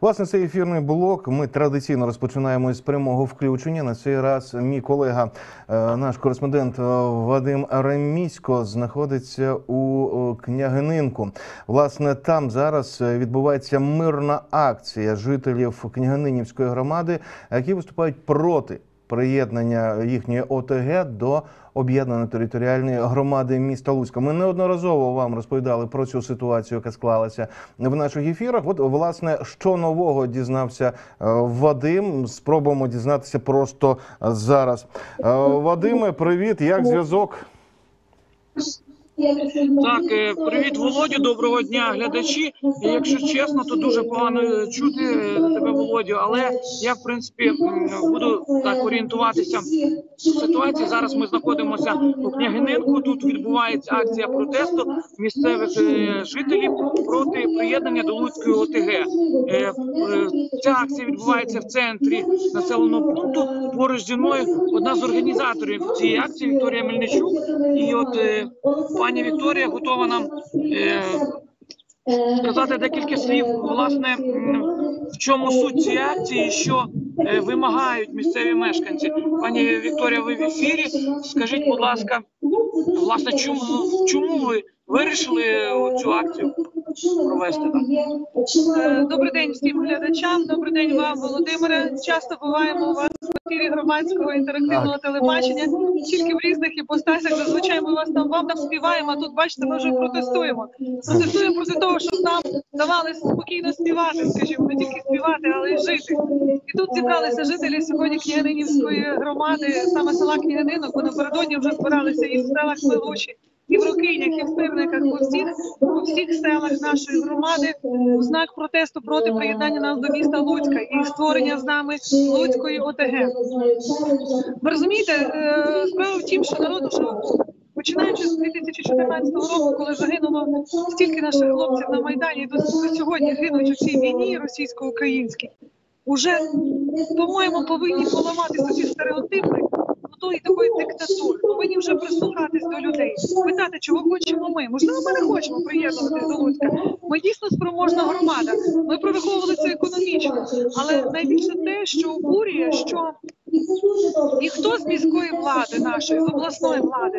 Власне, цей ефірний блок ми традиційно розпочинаємо з прямого включення. На цей раз мій колега, е, наш кореспондент е, Вадим Ремісько, знаходиться у е, княгининку. Власне, там зараз відбувається мирна акція жителів княгининівської громади, які виступають проти приєднання їхньої ОТГ до об'єднаної територіальної громади міста Луцька. Ми неодноразово вам розповідали про цю ситуацію, яка склалася в наших ефірах. От власне, що нового дізнався е, Вадим. Спробуємо дізнатися просто зараз. Е, Вадиме, привіт! Як зв'язок? Так, е, привіт, Володю. Доброго дня, глядачі. Якщо чесно, то дуже погано чути е, тебе, Володю. Але я в принципі буду так орієнтуватися в ситуації. Зараз ми знаходимося у княгининку. Тут відбувається акція протесту місцевих е, жителів проти приєднання до Луцької ОТГ. Е, е, Ця акція відбувається в центрі населеного пункту. Поруч зі мною одна з організаторів цієї акції Вікторія Мельничук. І от е, пані Вікторія готова нам е, сказати декілька слів, власне, в чому суть цієї акції, що е, вимагають місцеві мешканці. Пані Вікторія, ви в ефірі. Скажіть, будь ласка, власне, чому чому ви вирішили цю акцію провести? Е, Добрий день всім глядачам. Добрий день вам, Володимире. Часто буваємо у вас в ефірі громадського інтерактивного телебачення. Тільки в різних іпостасях. Зазвичай ми вас там вам там співаємо. А тут бачите, ми вже протестуємо. Протестуємо проти того, щоб нам давали спокійно співати, скажімо, не тільки співати, але й жити. І тут зібралися жителі сьогодні Княгининівської громади, саме села Княгининок. Бо напередодні вже збиралися і в селах Милуші, і в Рокинях, і в Сирниках, по всіх у всіх селах нашої громади у знак протесту проти приєднання нас до міста Луцька і створення з нами Луцької ОТГ. Ви розумієте, е, справа в тім, що народ уже починаючи з 2014 року, коли загинуло стільки наших хлопців на майдані, до сьогодні гинуть у цій війні російсько-українській. Уже по-моєму повинні поламатися ці стереотипи тої такої диктатури. Повинні вже прислухатись до людей, питати, чого хочемо ми. Можливо, ми не хочемо приєднуватись до Луцька. Ми дійсно спроможна громада. Ми прораховували це економічно, але найбільше те, що обурює, що ніхто з міської влади нашої, з обласної влади,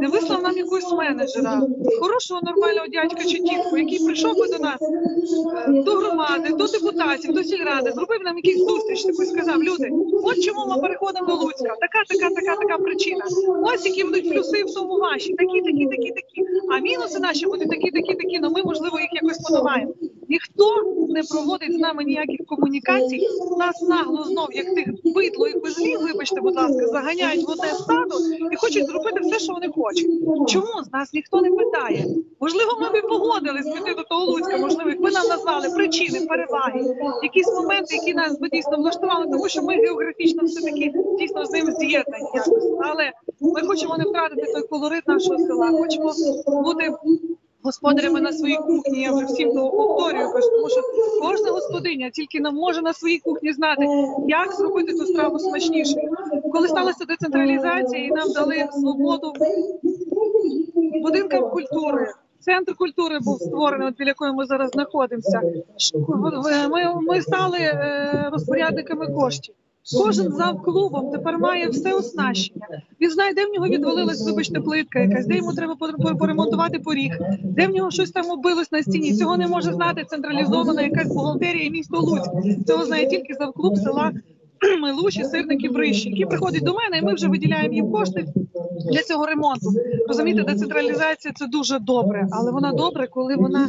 не вислав нам якогось менеджера, хорошого нормального дядька чи тітку, який прийшов би до нас е, до громади, до депутатів, до сільради, зробив нам якийсь зустріч таку сказав: люди, от чому ми переходимо до Луцька. Така, така, така, така причина. Ось які будуть плюси в тому ваші, такі, такі, такі, такі. А мінуси наші будуть такі, такі, такі. Ну ми можливо їх якось подолаємо. Ніхто не проводить з нами ніяких комунікацій. Нас нагло знов, як тих битло і безлів, вибачте, будь ласка, заганяють в одне стадо і хочуть зробити все, що вони хочуть. Чому з нас ніхто не питає? Можливо, ми б і погодились піти до того Луцька, можливо, якби нам назвали причини, переваги, якісь моменти, які нас би дійсно влаштували, тому що ми географічно все таки дійсно з ним з'єднані. Але ми хочемо не втратити той колорит нашого села, хочемо бути господарями на своїй кухні. Я вже всім того повторюю, тому що кожна господиня тільки нам може на своїй кухні знати, як зробити ту страву смачнішою. Коли сталася децентралізація і нам дали свободу будинкам культури. Центр культури був створений, от біля якої ми зараз знаходимося. Ми, ми стали е, розпорядниками коштів. Кожен за клубом тепер має все оснащення. Він знає, де в нього відвалилась, вибачте, плитка якась, де йому треба пор- пор- поремонтувати поріг, де в нього щось там убилось на стіні. Цього не може знати централізована якась бухгалтерія Місто Луцьк. Цього знає тільки завклуб села Милуші, сирники, брищі, які приходять до мене, і ми вже виділяємо їм кошти для цього ремонту. Розумієте, децентралізація це дуже добре, але вона добре, коли вона,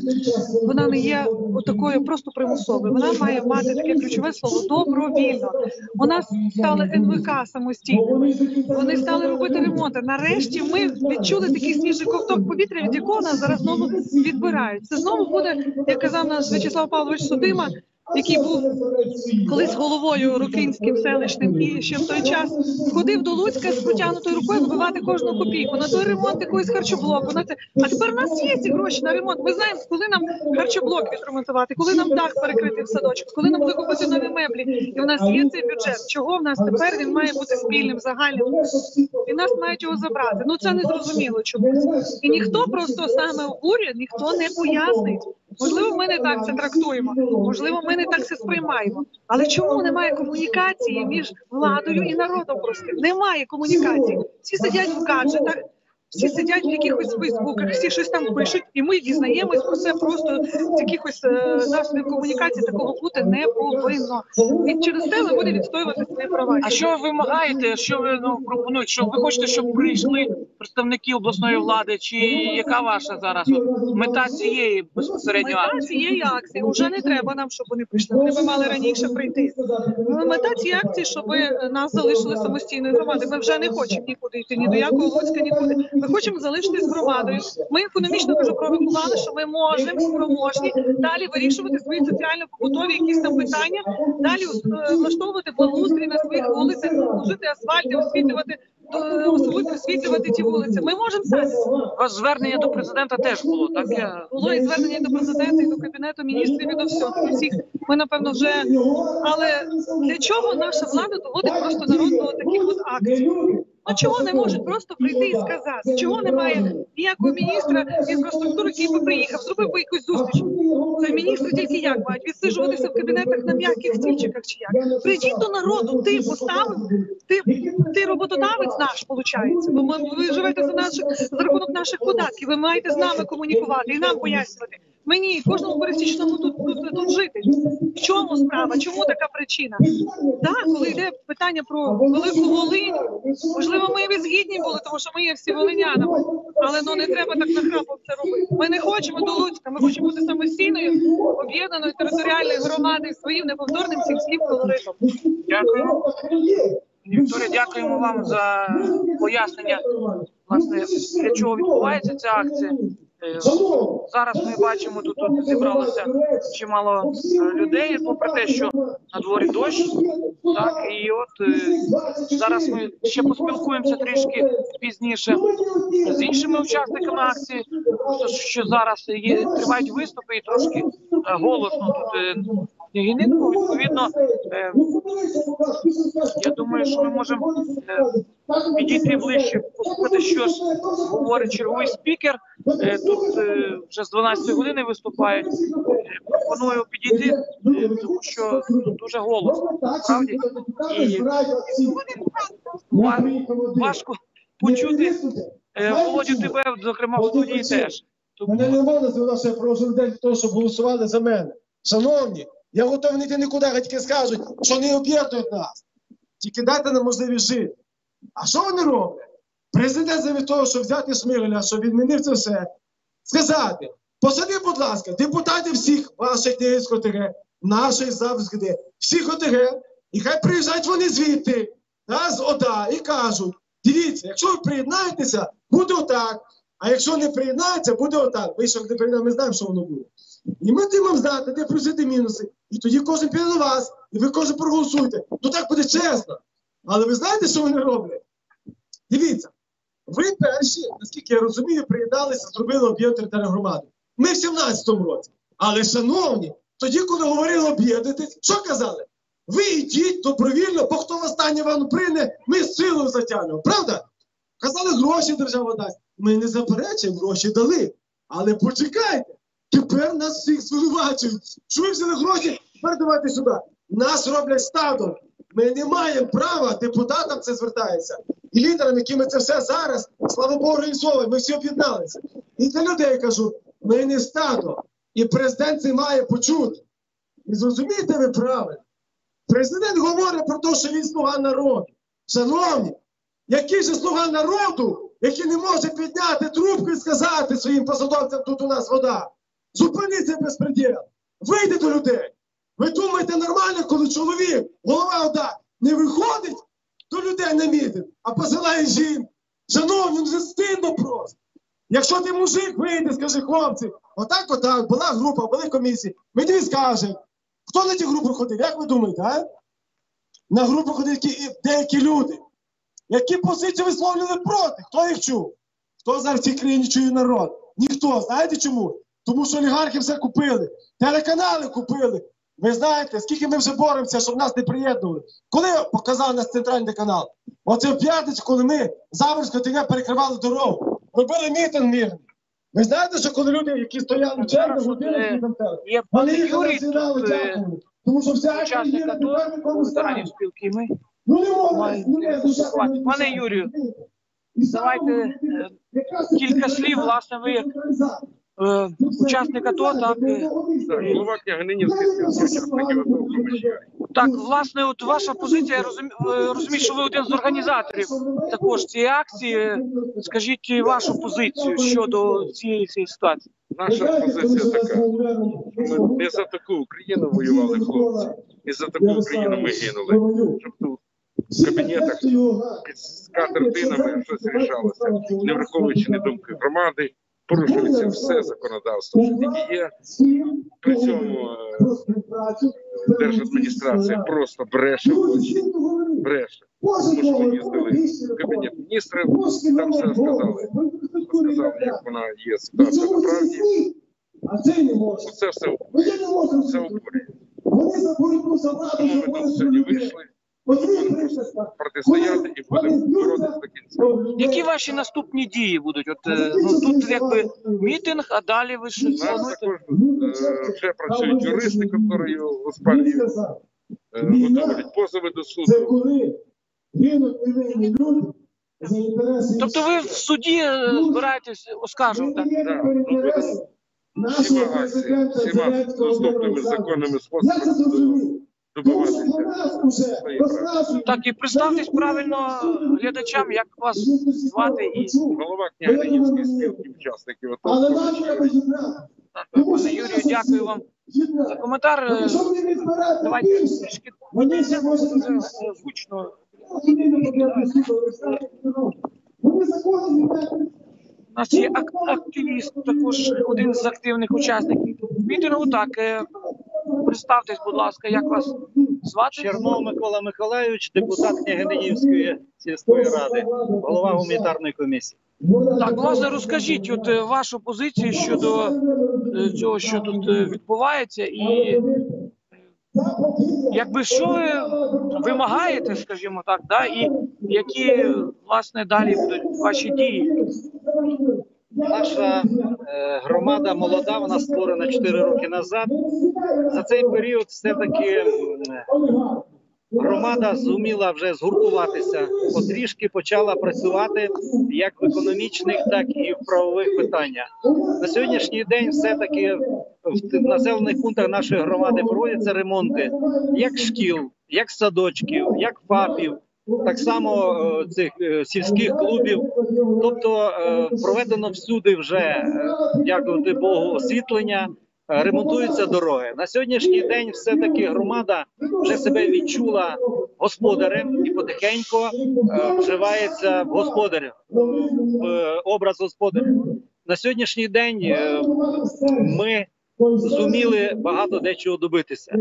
вона не є такою просто примусовою. Вона має мати таке ключове слово добровільно. У нас стали НВК самостійними. Вони стали робити ремонти. Нарешті ми відчули такий свіжий ковток повітря, від якого нас зараз знову відбирають. Це знову буде, як казав наш В'ячеслав Павлович Судима. Який був колись головою Рукинським селищним і ще в той час ходив до Луцька з протягнутою рукою вбивати кожну копійку на той ремонт якогось харчоблоку. На це а тепер у нас є ці гроші на ремонт. Ми знаємо, коли нам харчоблок відремонтувати, коли нам дах перекрити в садочку, коли нам викупити нові меблі. І в нас є цей бюджет. Чого в нас тепер він має бути спільним, загальним? І нас мають його забрати. Ну це не зрозуміло чомусь. І ніхто просто саме уряд ніхто не пояснить. Можливо, ми не так це трактуємо, можливо, ми не так це сприймаємо. Але чому немає комунікації між владою і народом? Просто немає комунікації. Всі сидять в гаджетах. Всі сидять в якихось фейсбуках, всі щось там пишуть, і ми дізнаємось про це просто з якихось е, засобів комунікації. Такого бути не повинно. І через це ми будемо відстоювати свої права. А що ви вимагаєте? Що ви ну пропонуєте? Що ви хочете, щоб прийшли представники обласної влади? Чи яка ваша зараз от, мета цієї безпосередньо? Мета цієї акції вже не треба нам, щоб вони прийшли. Вони би мали раніше прийти. Але Мета цієї акції, щоб е, нас залишили самостійною громадою. Ми вже не хочемо нікуди йти, ні до якого Луцька, нікуди. Ми хочемо залишитись громадою. Ми економічно кажу прорахували, що ми можемо спроможні далі вирішувати свої соціально-побутові якісь там питання, далі е, влаштовувати благоустрій на своїх вулицях, служити асфальти, освітлювати. е, освітлювати ті вулиці. Ми можемо самі. У вас звернення до президента теж було, так? Я... Було і звернення до президента, і до кабінету міністрів, і до всього до всіх. Ми напевно вже але для чого наша влада доводить просто народ до таких от акцій? Ну чого не можуть просто прийти і сказати? Чого немає ніякого міністра інфраструктури, який би приїхав, зробив би якусь зустріч? Це міністри тільки як мають відсиджуватися в кабінетах на м'яких стільчиках чи як? Прийдіть до народу, ти поставив, ти, ти роботодавець наш, виходить. Бо ми, ви живете за наших за рахунок наших податків. Ви маєте з нами комунікувати і нам пояснювати. Мені, кожному пересічному тут, тут, тут жити. В чому справа? Чому така причина? Так, коли йде питання про велику Волинь, можливо, ми і згідні були, тому що ми є всі волинянами. Але ну не треба так нахрапом це робити. Ми не хочемо до Луцька, ми хочемо бути самостійною, об'єднаною територіальною громадою своїм неповторним сільським колоритом. Дякую. Вікторія, дякуємо вам за пояснення, власне, для чого відбувається ця акція. Е, Зараз ми бачимо, тут, тут зібралося чимало е, людей, попри те, що на дворі дощ. Так, і от е, зараз ми ще поспілкуємося трішки пізніше з іншими учасниками акції, що зараз є, тривають виступи і трошки е, голосно тут е, Відповідно, я думаю, що ми можемо підійти ближче, послухати, що ж говорить черговий спікер. Е, Тут е, вже з 12 години виступають. Пропоную підійти, е, тому що дуже голосно, справді. І важко почути Володю тебе, зокрема, в студії теж. Мене не можна звинувачити про день в тому, що голосували за мене. Шановні, я готовий не йти нікуди, хай тільки скажуть, що не об'єднують нас. Тільки дайте нам можливість жити. А що вони роблять? Президент замість того, щоб взяти Шмигаля, щоб відмінив це все, сказати, посади, будь ласка, депутатів всіх ваших Київського ОТГ, нашої Завської, всіх ОТГ, і хай приїжджають вони звідти, та, з ОДА, і кажуть, дивіться, якщо ви приєднаєтеся, буде отак. А якщо не приєднається, буде отак. Ви що не приєднаєте, ми знаємо, що воно буде. І ми будемо знати, де плюси, де мінуси. І тоді кожен піде на вас, і ви кожен проголосуєте. То так буде чесно. Але ви знаєте, що вони роблять? Дивіться, ви перші, наскільки я розумію, приєдналися, зробили об'єднану територіальну громаду. Ми в 17-му році. Але, шановні, тоді, коли говорили об'єднатись, що казали? Ви йдіть добровільно, бо хто востаннє вам прийне, ми з силою затягнемо. Правда? Казали, гроші держава дасть. Ми не заперечуємо, гроші дали. Але почекайте, тепер нас всіх звинувачують. Що ви взяли гроші? Тепер давайте сюди. Нас роблять стадом. Ми не маємо права, депутатам це звертається. І лідерам, які ми це все зараз, слава Богу, реалізовуємо, ми всі об'єдналися. І для людей кажу, ми не стадо. І президент це має почути. І зрозумієте ви правильно. Президент говорить про те, що він слуга народу. Шановні, який же слуга народу, який не може підняти трубку і сказати своїм посадовцям, тут у нас вода. Зупини цей безпреділ. Вийди до людей. Ви думаєте нормально, коли чоловік, голова ОДА, не виходить до людей на мітинг, а посилає жінку. Шановні, ну це стидно просто. Якщо ти мужик, вийди, скажи, хлопці, отак, отак, була група, були комісії. Ми тобі скажемо, хто на ті групи ходив, як ви думаєте, а? На групу ходили деякі люди, які позиції висловлювали проти. Хто їх чув? Хто зараз в цій країні чує народ? Ніхто. Знаєте чому? Тому що олігархи все купили, телеканали купили. Ви знаєте, скільки ми вже боремося, щоб нас не приєднували. Коли показав нас центральний канал? Оце в п'ятницю, коли ми Заводського ТГ перекривали дорогу, робили мітинг мирний. Ви знаєте, що коли люди, які стояли в черзі, години, е, там вони пан їхали Юрій, сідали, тут, е, дякую. Тому що вся АТО, ветеранів спілки. Ми Ну не можна, ну, не слухати. Пане Юрію, давайте, е, кілька слів, власне, ви е, учасник АТО, так, е, Так, голова княгининівської спілки учасників АТО так, власне, от ваша позиція, я розумію, е, розумію, що ви один з організаторів також цієї акції. Скажіть вашу позицію щодо цієї, цієї ситуації. Наша позиція така. Ми не за таку Україну воювали хлопці, і за таку Україну ми гинули. Щоб тут в кабінетах під скатертинами щось рішалося, не враховуючи не думки громади, порушується все законодавство, що тільки є. При цьому е, держадміністрація просто бреше в очі, бреше. Тому що ми їздили в кабінет міністрів, там все сказали. Сказали, як вона є ситуація насправді. Це. Ну, Це все, Ну обурює. Про забрати. Тому ми тут сьогодні вийшли протистояти і будемо боротися до кінця. Які ваші наступні дії будуть? От е, ну тут якби мітинг, а далі ви щось У нас плануєте? також е, вже працюють юристи, які оспалюють, е, готують позови до Це суду. коли гинуть невинні люди за інтереси. Тобто ви в суді е, збираєтесь оскаржувати? так? Да, ну, будемо всіма всіма доступними законними Я це способами зрозумів. Розказують. Так, і представтесь правильно глядачам, як вас звати і Голова княгининівської спілки учасників Але нам треба зібрати. пане Юрію, дякую вам за коментар. Давайте трішки вони ще можуть звучно. зібрають. У нас є активіст, також один з активних учасників мітингу. Так, е, представтесь, будь ласка, як вас звати? Чернов Микола Миколайович, депутат Княгининівської сільської ради, голова гуманітарної комісії. Так, власне, розкажіть от е, вашу позицію щодо е, цього, що тут е, відбувається, і якби що ви вимагаєте, скажімо так, да, і які власне далі будуть ваші дії? Наша е, громада молода, вона створена 4 роки назад. За цей період все-таки громада зуміла вже згуртуватися, потрішки почала працювати як в економічних, так і в правових питаннях. На сьогоднішній день все-таки в населених пунктах нашої громади проводяться ремонти як шкіл, як садочків, як ФАПів, так само е, цих е, сільських клубів. Тобто е, проведено всюди вже, дякувати Богу, освітлення, ремонтуються дороги. На сьогоднішній день все-таки громада вже себе відчула господарем і потихеньку вживається в господаря, в образ господаря. На сьогоднішній день ми зуміли багато дечого добитися.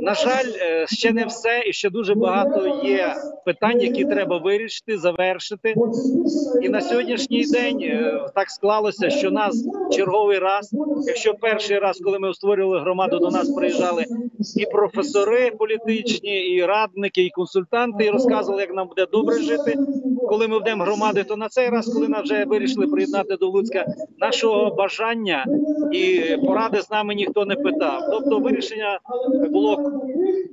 На жаль, е, ще не все, і ще дуже багато є питань, які треба вирішити, завершити. І на сьогоднішній день е, так склалося, що нас черговий раз, якщо перший раз, коли ми створювали громаду, до нас приїжджали і професори політичні, і радники, і консультанти, і розказували, як нам буде добре жити. Коли ми вдемо громади, то на цей раз, коли нас вже вирішили приєднати до Луцька, нашого бажання і поради з нами ніхто не питав. Тобто вирішення було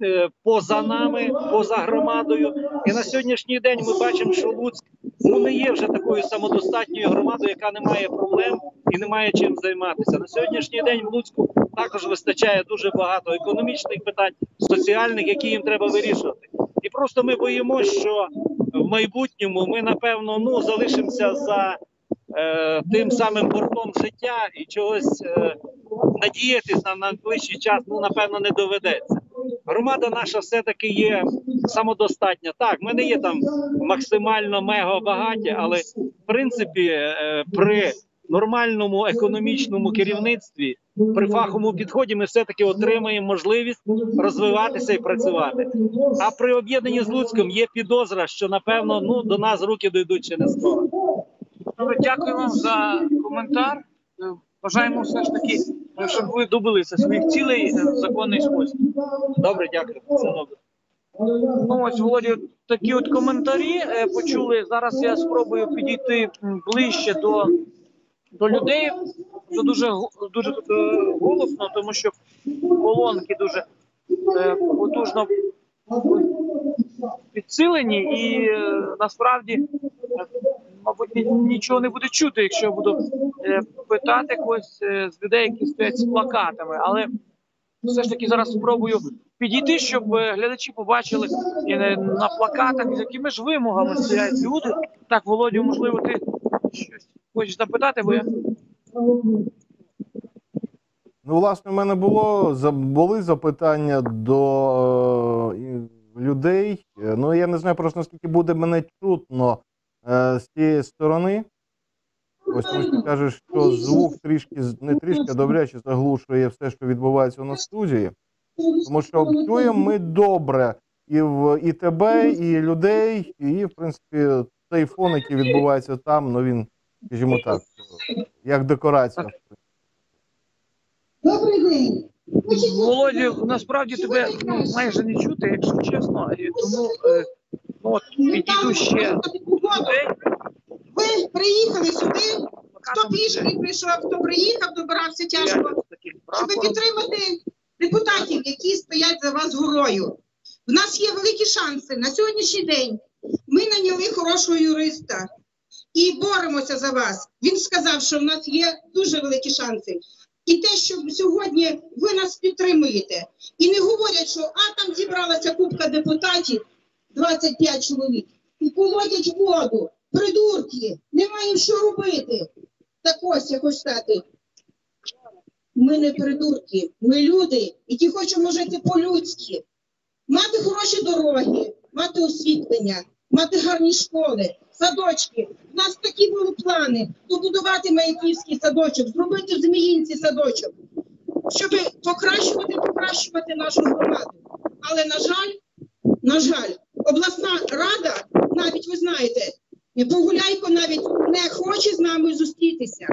е, поза нами, поза громадою. І на сьогоднішній день ми бачимо, що Луцьк ну не є вже такою самодостатньою громадою, яка не має проблем і не має чим займатися. На сьогоднішній день в Луцьку також вистачає дуже багато економічних питань, соціальних, які їм треба вирішувати. І просто ми боїмося, що в майбутньому ми напевно ну залишимося за е, тим самим бортом життя і чогось е, надіятись на найближчий час, ну напевно, не доведеться. Громада наша все-таки є самодостатня. Так, ми не є там максимально мега багаті, але в принципі е, при нормальному економічному керівництві, при фаховому підході, ми все-таки отримаємо можливість розвиватися і працювати. А при об'єднанні з Луцьком є підозра, що напевно ну до нас руки дійдуть ще не скоро. Дякую вам за коментар. Е, Бажаємо все ж таки, е, щоб ви добилися своїх цілей е, в законний спосіб. Добре, дякую. Все добре. Ну ось Володю, такі от коментарі почули. Зараз я спробую підійти ближче до до людей. Це дуже дуже тут, е, голосно, тому що колонки дуже е, потужно підсилені, і е, насправді, мабуть, нічого не буде чути, якщо я буду питати когось з людей, які стоять з плакатами. Але все ж таки зараз спробую підійти, щоб глядачі побачили і на, на плакатах, з якими ж вимогами стоять люди. Так, Володю, можливо, ти щось хочеш запитати, бо я Ну, власне, в мене було були запитання до е, людей. Ну, я не знаю просто наскільки буде мене чутно е, з цієї сторони. Ось ти кажеш, що звук трішки не трішки а добряче заглушує все, що відбувається у нас в студії. Тому що чуємо ми добре і в і тебе, і людей, і в принципі цей фон, який відбувається там, ну він, скажімо так, як декорація. Добрий день. Володю, насправді тебе ну, майже не чути, якщо чесно. І тому е, ну, от підійду ще. Ви приїхали сюди, хто пішки прийшов, хто приїхав, добирався тяжко, щоб підтримати депутатів, які стоять за вас горою. В нас є великі шанси на сьогоднішній день. Ми наняли хорошого юриста і боремося за вас. Він сказав, що в нас є дуже великі шанси. І те, що сьогодні ви нас підтримуєте, і не говорять, що а там зібралася купка депутатів, 25 чоловік, і колодять воду, придурки, немає що робити. Так ось я хочу сказати, ми не придурки, ми люди, які хочемо жити по-людськи, мати хороші дороги, мати освітлення, мати гарні школи, садочки. У нас такі були плани побудувати Маяківський садочок, зробити в Зміїнці садочок, щоб покращувати, покращувати нашу громаду. Але на жаль, на жаль, обласна рада, навіть ви знаєте, Погуляйко навіть не хоче з нами зустрітися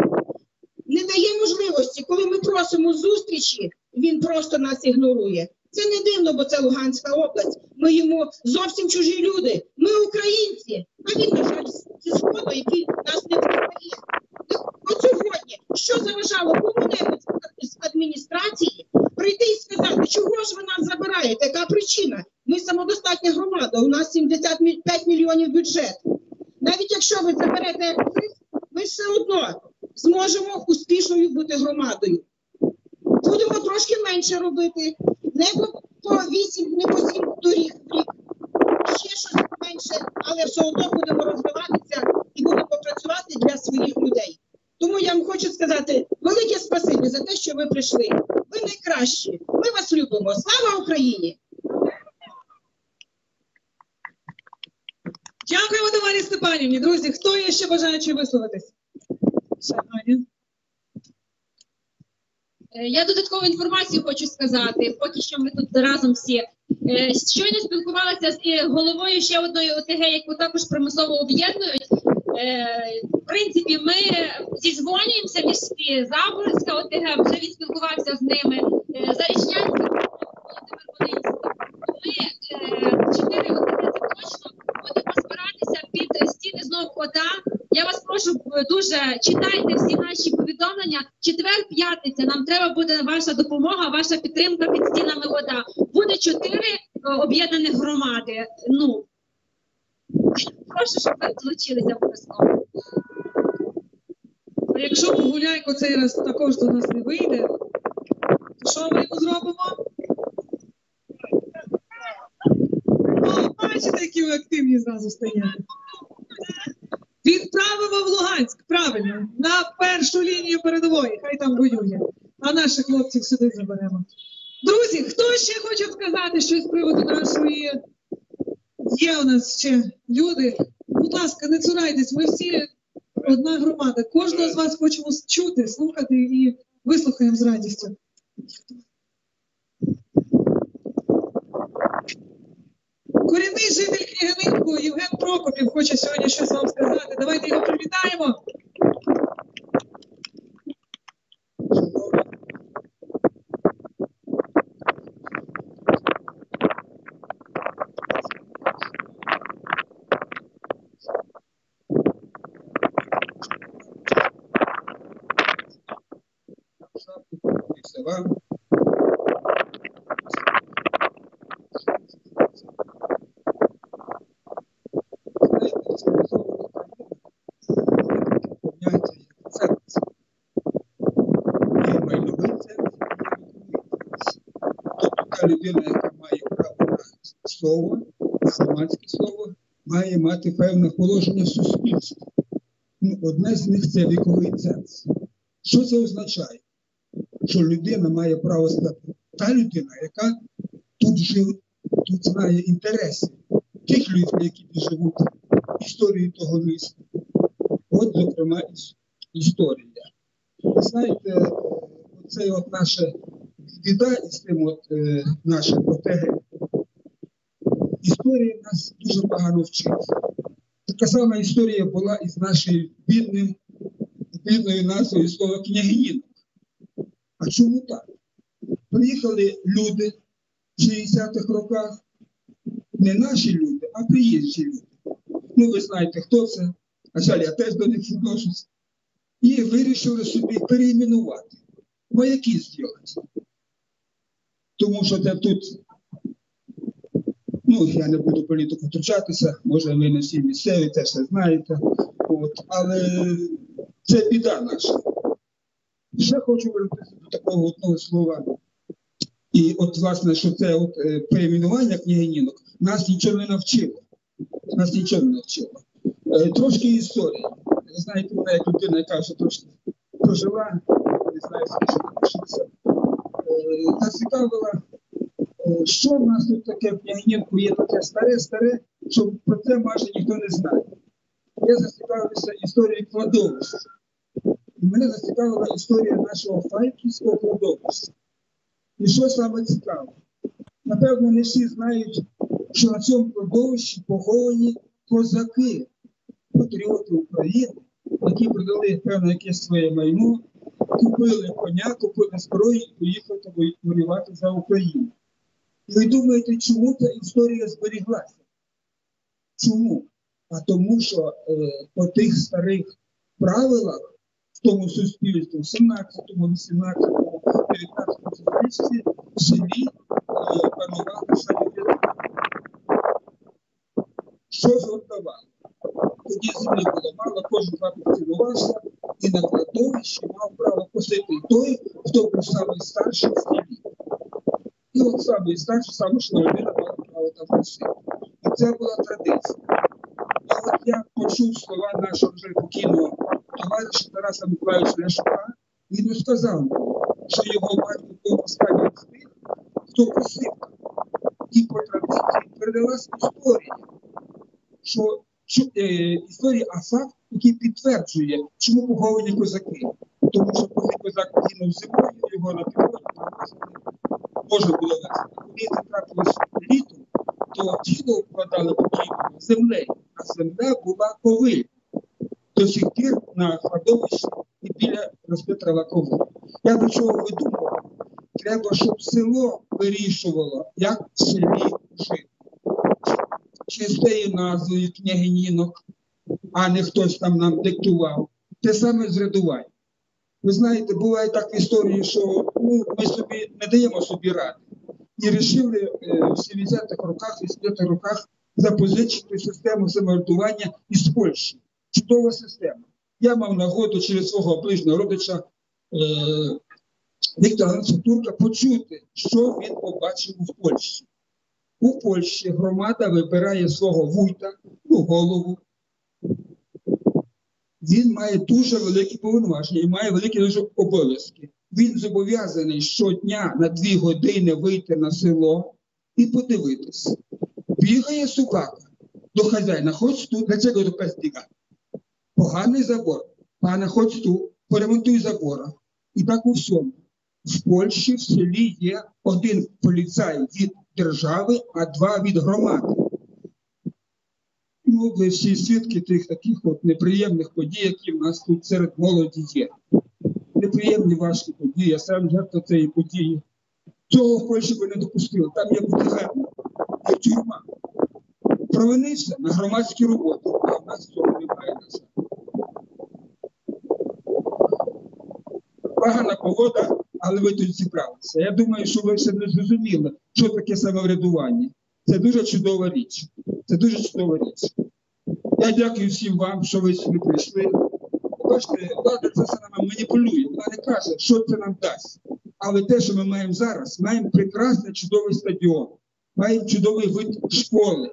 не дає можливості, коли ми просимо зустрічі, він просто нас ігнорує. Це не дивно, бо це Луганська область. Ми йому зовсім чужі люди. Ми українці, а він, на жаль, зі сходу, який нас не визнає. От сьогодні, що заважало кому-небудь з адміністрації прийти і сказати, чого ж ви нас забираєте? Яка причина? Ми самодостатня громада, у нас 75 мільйонів бюджет. Навіть якщо ви заберете акциз, ми все одно зможемо успішною бути громадою. Будемо трошки менше робити, не по, 8, не по 7 доріг в рік, ще щось менше, але все одно будемо розвиватися і будемо працювати для своїх людей. Тому я вам хочу сказати велике спасибі за те, що ви прийшли. Ви найкращі. Ми вас любимо. Слава Україні! Дякуємо Тамарі Степанівні. Друзі, хто є ще бажаючий висловитись? Е, Я додаткову інформацію хочу сказати, поки що ми тут разом всі. Е, Щойно спілкувалася з е, головою ще одної ОТГ, яку також примусово об'єднують. Е, В принципі, ми зізвонюємося міські Заборська ОТГ, вже відспілкувався з ними. Е, Зарічнянська. Ми е, чотири ОТГ точно будемо збиратися під стіни знову ОДА. Я вас прошу е, дуже читайте всі наші повідомлення. Четвер, п'ятниця. Нам треба буде ваша допомога, ваша підтримка під стінами ОДА. Буде чотири е, об'єднаних громади. Ну прошу, щоб ви долучилися обов'язково. Якщо Погуляйко цей раз також до нас не вийде, то що ми йому зробимо? О, бачите, які ви активні зразу стаєте. Відправимо в Луганськ, правильно, на першу лінію передової, хай там воює, а наших хлопців сюди заберемо. Друзі, хто ще хоче сказати щось з приводу нашої Є у нас ще люди. Будь ласка, не цурайтесь, ми всі одна громада. Кожного з вас хочемо чути, слухати і вислухаємо з радістю. Корінний житель Княгининку Євген Прокопів хоче сьогодні щось вам сказати. Давайте його привітаємо. Вам. Людина, яка має право на слово, на громадське слово, має мати певне положення в суспільстві. Ну, одне з них це віковий ценз. Що це означає? Що людина має право сказати, та людина, яка тут жив, тут знає інтереси тих людей, які живуть, історії того міста. От, зокрема, історія. Знаєте, е, оце от наша біда із тим от е, нашим ОТГ. Історія нас дуже погано вчить. Така сама історія була із нашою бідним, бідною назвою слова княгинінок. А чому так? Приїхали люди в 60-х роках, не наші люди, а приїжджі люди. Ну, ви знаєте, хто це, а жаль, я теж до них відношусь. І вирішили собі переіменувати. Маяки зробити. Тому що це тут Ну, я не буду політику втручатися, може ви не всі місцеві, це все знаєте. От, але це біда наша. Ще хочу вернутися до такого одного слова. І от, власне, що це от, е, перейменування княгинінок нас нічого не навчило. Нас нічого не навчило. Е, трошки історії. Ви знаєте, мене як людина, яка вже трошки прожила, не знаю, навчився, е, зацікавила Е, що в нас тут таке в Княгинівку є таке старе-старе, що про це майже ніхто не знає. Я зацікавився історією кладовища. І мене зацікавила історія нашого Файківського кладовища. І що саме цікаво? Напевно, не всі знають, що на цьому кладовищі поховані козаки, патріоти України, які продали певне якесь своє майно, купили коня, купили зброю і поїхали воювати за Україну. І ви думаєте, чому ця історія зберіглася? Чому? А тому, що е, по тих старих правилах в тому суспільстві, в 17, 18, 19 столітті в селі е, панували санітарі. Що згортували? Тоді землі було мало, кожен хлопець цілувався, і на кладовищі мав право посити той, хто був самий старший в селі. І от саме старший, саме що людина мала право там просити. І це була традиція. І от я почув слова нашого вже покійного товариша Тараса Миколаївича Ляшука, він сказав, що його батько був останній з тих, хто просив. І по традиції передалась історія, що е, історія, а який підтверджує, чому поховані козаки. Тому що коли козак кинув зимою, його на підводі можна було вести. Коли це трапилось літом, то тіло вкладали покійно землею, а земля була ковиль. До сих пір на кладовищі і біля розпитрала ковиль. Я до чого видумав? Треба, щоб село вирішувало, як в селі жити. Чи з тією назвою княгинінок, а не хтось там нам диктував. Те саме з рядуванням. Ви знаєте, буває так в історії, що ну, ми собі не даємо собі ради. І вирішили е, в 70-х роках, 80-х роках запозичити систему самоврядування із Польщі. Чудова система. Я мав нагоду через свого ближнього родича е, Віктора Турка почути, що він побачив у Польщі. У Польщі громада вибирає свого вуйта, ну, голову. Він має дуже великі повноваження і має великі дуже обов'язки. Він зобов'язаний щодня на дві години вийти на село і подивитися. Бігає собака до хазяїна, хоч тут, для чого до пес бігає? Поганий забор. Пане, хоч тут, поремонтуй забора. І так у всьому. В Польщі в селі є один поліцай від держави, а два від громади. Ну, ви всі свідки тих таких от неприємних подій, які в нас тут серед молоді є. Неприємні важкі події, я сам жертва цієї події. Цього в Польщі би не допустили. Там є гарно, є тюрма. Провинився на громадські роботи, а в нас цього немає на жаль. Погана погода, але ви тут зібралися. Я думаю, що ви все не зрозуміли, що таке самоврядування. Це дуже чудова річ. Це дуже чудова річ. Я дякую всім вам, що ви сюди прийшли. Бачите, влада це все нами маніпулює. Вона не каже, що це нам дасть. Але те, що ми маємо зараз, маємо прекрасний чудовий стадіон, маємо чудовий вид школи.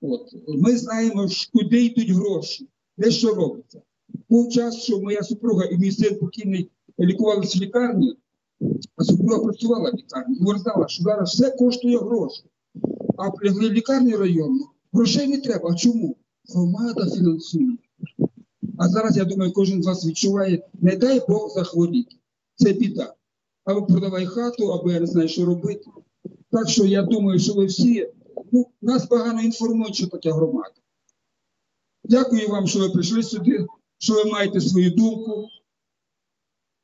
От. Ми знаємо, куди йдуть гроші, де що робиться. Був час, що моя супруга і мій син покійний лікувалися в лікарні, супруга працювала в лікарні і що зараз все коштує гроші. А при лікарні районні грошей не треба. А чому? Громада фінансує. А зараз, я думаю, кожен з вас відчуває, не дай Бог захворіти. Це біда. Або продавай хату, або я не знаю, що робити. Так що я думаю, що ви всі ну, нас погано інформують, що таке громада. Дякую вам, що ви прийшли сюди, що ви маєте свою думку.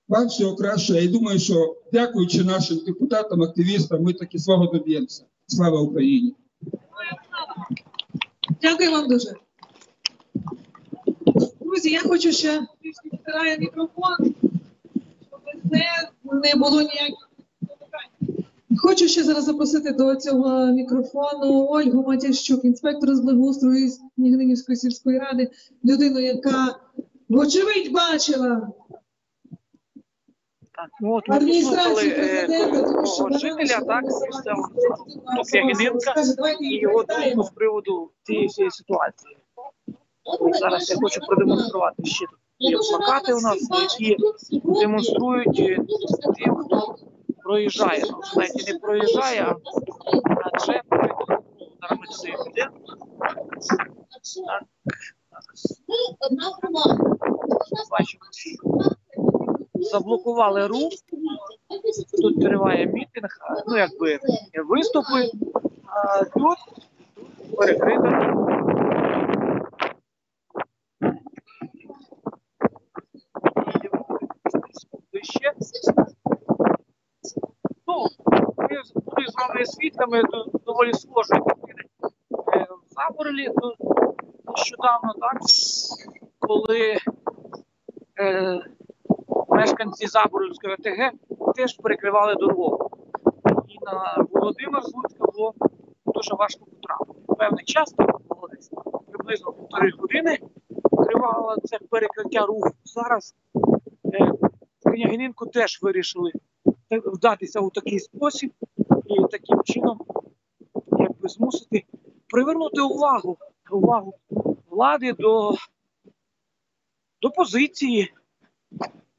Вам всього кращого. Я думаю, що дякуючи нашим депутатам, активістам, ми таки свого доб'ємося. Слава Україні! Дякую вам дуже. Друзі, я хочу ще трішки мікрофон, щоб не, не було ніяких. Хочу ще зараз запросити до цього мікрофону Ольгу Матящук, інспектора з благоустрою з Княгининівської сільської ради, людину, яка вочевидь бачила ну от ми послухали е, того жителя, так, місцевого ну, Княгининка, і його думку з приводу цієї всієї ситуації. Зараз я хочу продемонструвати ще тут. Є плакати у нас, які демонструють е, тим, хто проїжджає. Ну, навіть не проїжджає, а адже зараз ми туди. Так, бачимо. всі. Заблокували рух, тут триває мітинг, ну якби виступи, а тут перекрито. Ну, ми були з вами свідками доволі картини е, в Заборлі ну, нещодавно, так, коли е, мешканці Заборовської ОТГ теж перекривали дорогу. І на Володимир з було дуже важко потрапити. Певний час там було десь приблизно півтори години тривало це перекриття руху. Зараз е, Княгининку теж вирішили вдатися у такий спосіб і таким чином якби змусити привернути увагу, увагу влади до, до позиції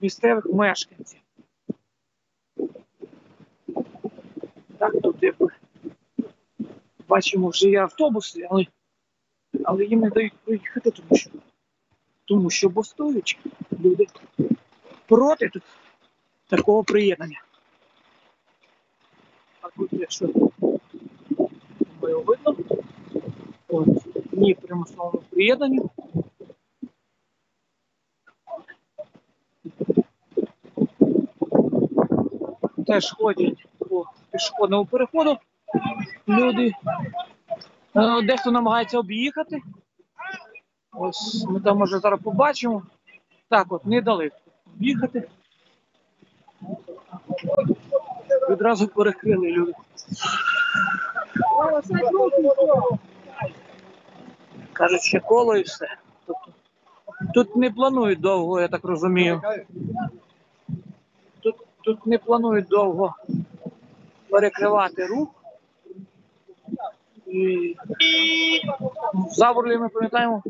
місцевих мешканців. Так, тут якби бачимо, вже є автобуси, але, але їм не дають проїхати, тому що, тому що бастують люди проти тут такого приєднання. А тут якщо думаю, видно, от, ні примусовому приєднанню. Теж ходять по пішохідному переходу. Люди Е, дехто намагається об'їхати. Ось ми там може зараз побачимо. Так, от не дали об'їхати. Відразу перекрили люди. Кажуть, ще коло і все. Тобто, тут не планують довго, я так розумію. Тут, не планують довго перекривати рух. І Заборлі ми пам'ятаємо,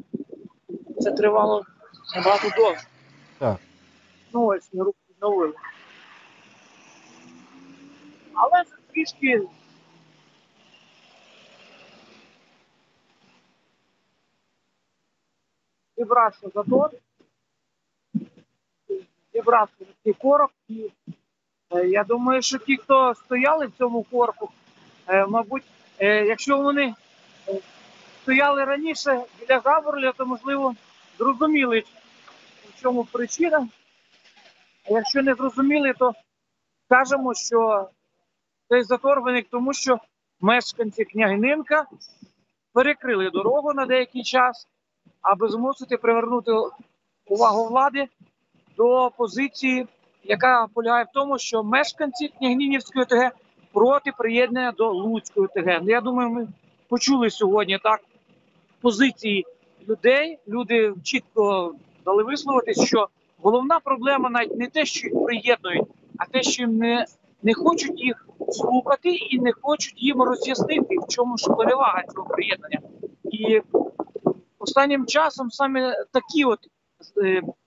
це тривало набагато довго. Так. Ну ось ми рух відновили. Але це трішки. Зібрався затор, зібрався такий корок, і я думаю, що ті, хто стояли в цьому корку, е, мабуть, е, якщо вони е, стояли раніше біля Габорля, то можливо зрозуміли, в чому причина. А якщо не зрозуміли, то скажемо, що цей затор виник тому, що мешканці Княгининка перекрили дорогу на деякий час, аби змусити привернути увагу влади до позиції яка полягає в тому, що мешканці Княгинівської ОТГ проти приєднання до Луцької ОТГ. Ну, я думаю, ми почули сьогодні так позиції людей. Люди чітко дали висловитись, що головна проблема навіть не те, що їх приєднують, а те, що їм не, не хочуть їх слухати і не хочуть їм роз'яснити, в чому ж перевага цього приєднання. І останнім часом саме такі от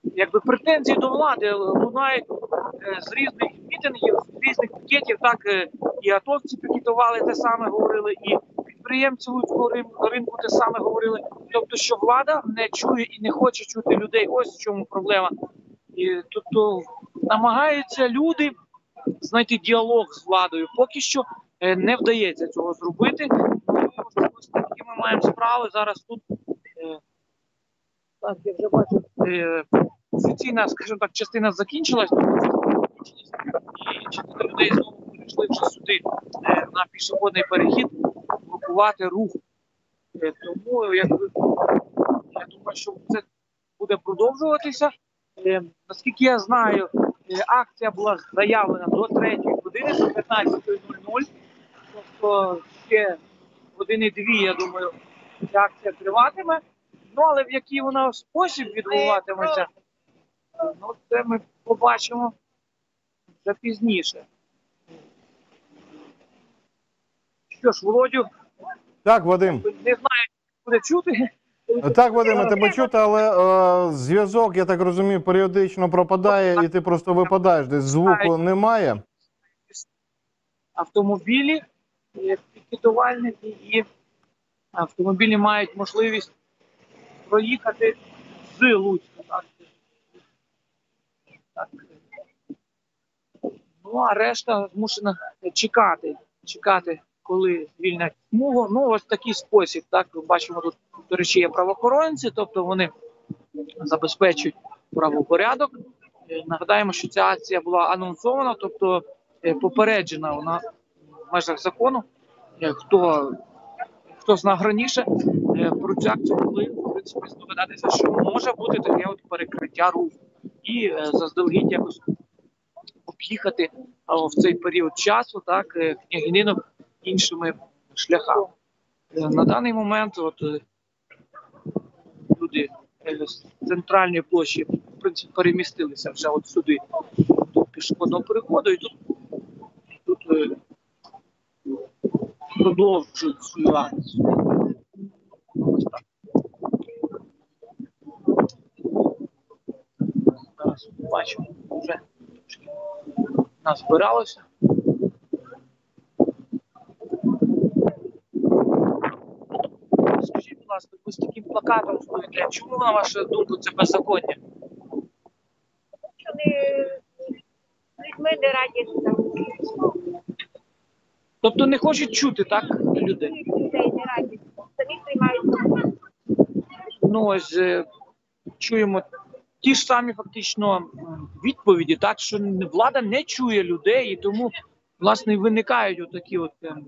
якби претензії до влади лунають е, з різних мітингів, з різних пікетів. Так е, і атовці пікетували те саме говорили, і підприємці рин- ринку те саме говорили. Тобто, що влада не чує і не хоче чути людей. Ось в чому проблема. І тобто намагаються люди знайти діалог з владою. Поки що е, не вдається цього зробити. Ось такі ми маємо справи зараз тут. Е, Так, я вже бачу, е, офіційна, скажімо так, частина закінчилась, і частина людей знову прийшли вже сюди е, на пішохідний перехід блокувати рух. Е, Тому якби, я думаю, що це буде продовжуватися. Е, Наскільки я знаю, е, акція була заявлена до 3 години, до 15.00. Тобто ще години-дві, я думаю, ця акція триватиме. Ну, але в який вона спосіб відбуватиметься, ну, це ми побачимо вже пізніше. Що ж, Володю, Так, Вадим. не знаю, буде чути. Так, Вадиме, тебе чути, але е, зв'язок, я так розумію, періодично пропадає, і ти просто випадаєш десь. Звуку немає. автомобілі е, пікетувальники і автомобілі мають можливість проїхати з Луцька. Так. Так. Ну, а решта змушена чекати, чекати, коли звільнять смугу. Ну, ось такий спосіб. Так, бачимо, тут, до речі, є правоохоронці, тобто вони забезпечують правопорядок. Е, Нагадаємо, що ця акція була анонсована, тобто е, попереджена вона в межах закону. Е, Хто, хто знав раніше, про цю акцію в принципі здогадатися, що може бути таке от перекриття руху. І е, заздалегідь якось об'їхати в цей період часу, так, е, княгининок іншими шляхами. Е, На даний момент от, е, люди е, з центральної площі в принципі, перемістилися вже от сюди до пішохідного переходу, і тут, тут е, продовжують свою акцію. Зараз бачимо, вже трошки назбиралося. Скажіть, будь ласка, ви з таким плакатом стоїте. Чому на вашу думку це беззаконня? що не людьми не Тобто не хочуть чути так людей. людей не приймають. Ну ось е, чуємо ті ж самі фактично відповіді, так що влада не чує людей, і тому власне виникають отакі от ем,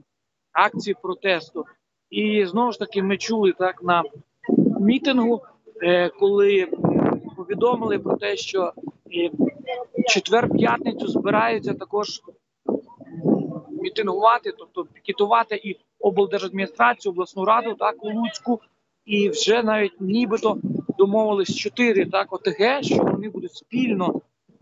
акції протесту. І знову ж таки, ми чули так на мітингу, е, коли повідомили про те, що е, четвер-п'ятницю збираються також мітингувати, тобто пікетувати і облдержадміністрацію, обласну раду, так у Луцьку, і вже навіть нібито домовились чотири так ОТГ, що вони будуть спільно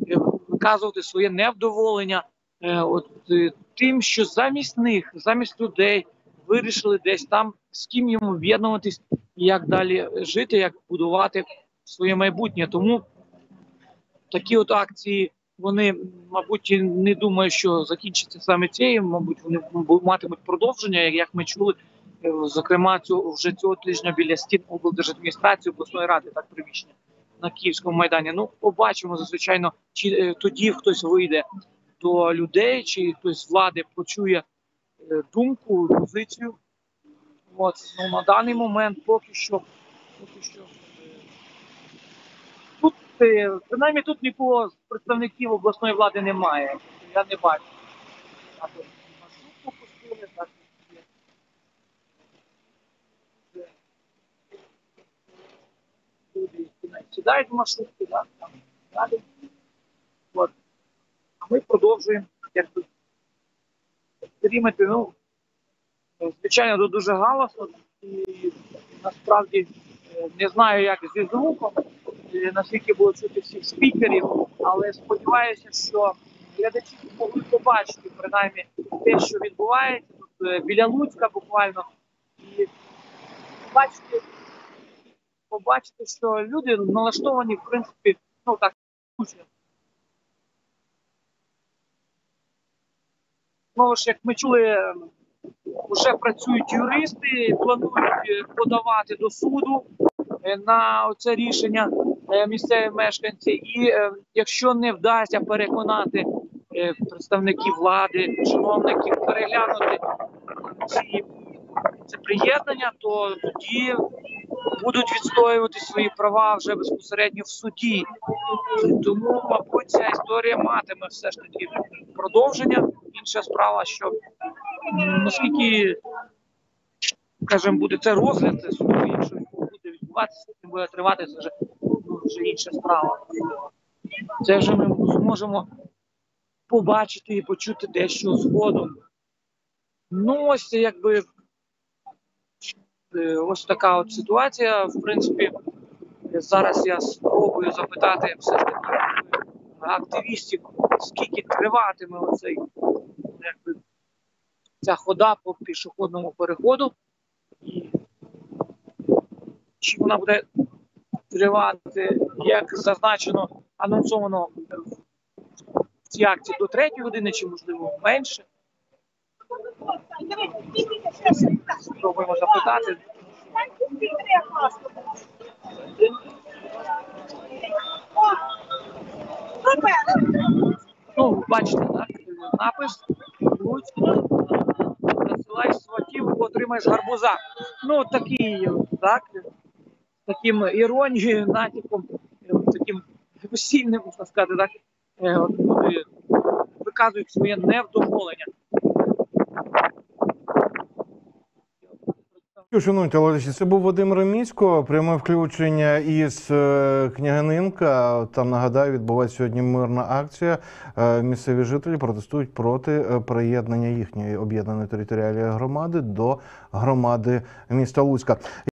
е, виказувати своє невдоволення е, от е, тим, що замість них, замість людей вирішили десь там з ким їм об'єднуватись, як далі жити, як будувати своє майбутнє. Тому такі от акції. Вони, мабуть, не думаю, що закінчаться саме цією. Мабуть, вони матимуть продовження, як- ми чули, зокрема, цього вже цього тижня біля стін облдержадміністрації обласної ради, так приміщення на Київському майдані. Ну, побачимо, звичайно, чи е, тоді хтось вийде до людей, чи хтось з влади почує е, думку, позицію. От ну на даний момент поки що, поки що. е, Тут е, принаймні тут нікого з представників обласної влади немає. Я не бачу. Так, от, маршрутку пустили, так і є. Вже Люди які навіть сідають в маршрутки, так, там далі. От. ми продовжуємо як тут стрімити. Ну, звичайно, тут дуже галасно і насправді е, не знаю, як зі звуком, наскільки було чути всіх спікерів, але сподіваюся, що глядачі могли побачити принаймні те, що відбувається тут е, біля Луцька буквально, і побачити, побачити, що люди налаштовані, в принципі, ну так. Знову ж, як ми чули, вже працюють юристи, планують е, подавати до суду е, на це рішення е, місцеві мешканці. І якщо не вдасться переконати представників влади, чиновників переглянути ці, це приєднання, то тоді будуть відстоювати свої права вже безпосередньо в суді. Тому, мабуть, ця історія матиме все ж таки продовження. Інша справа, що наскільки, скажімо, буде це розгляд суду, якщо буде відбуватися, буде тривати, це вже, ну, вже інша справа. Це вже ми зможемо побачити і почути дещо згодом. Ну, ось якби ось така от ситуація. В принципі, зараз я спробую запитати все ж таки активістів, скільки триватиме оцей якби, ця хода по пішохідному переходу, і чи вона буде тривати, як зазначено, анонсовано в цій акції до третьої години, чи можливо менше. Спробуємо запитати. Ну, бачите, так, напис Луцьк. Засилаєш сватів, отримаєш гарбуза. Ну, такий, так, таким іронією, натяком, е, таким весільним, можна сказати, так, е, от виказують своє невдоволення. Шановні телеглядачі, це був Вадим Ремісько. Пряме включення із е, Княгининка. Там нагадаю, відбувається сьогодні мирна акція. Е, Місцеві жителі протестують проти е, приєднання їхньої об'єднаної територіальної громади до громади міста Луцька.